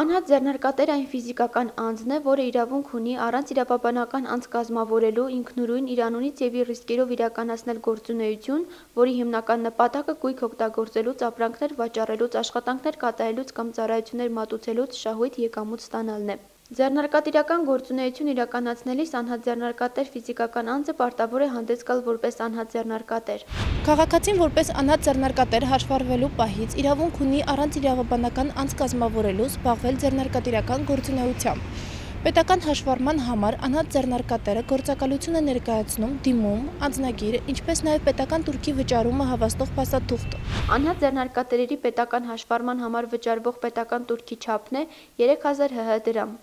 Անհատ ձեռնարկատերը այն ֆիզիկական անձն է, որը իրավունք ունի առանց իրավաբանական անձ կազմավորելու ինքնուրույն, իր անունից և իր ռիսկերով իրականացնել գործունեություն, որի հիմնական նպատակը գույք օգտագործելուց, ապրանքներ վաճառելուց, աշխատանքներ կատարելուց կամ ծառայություններ մատուցելուց շահույթ եկամուտ ստանալն է։ Ձեռնարկատիրական գործունեություն իրականացնելիս անհատ ձեռնարկատեր ֆիզիկական անձը պարտավոր է հանդես գալ որպես անհատ ձեռնարկատեր։ Քաղաքացին որպես անհատ ձեռնարկատեր հաշվառվելու պահից իրավունք ունի առանց իրավաբանական անձ կազմավորելու զբաղվել ձեռնարկատիրական գործունեությամբ։ Պետական հաշվառման համար անհատ ձեռնարկատերը գործակալություն է ներկայացնում դիմում, անձնագիր, ինչպես նաև պետական турքի վճարումը հավաստող փաստաթուղթը։ Անհատ ձեռնարկատերերի պետական հաշվառման համար վճարվող պետական турքի չափն է 3000 ՀՀ դրամ։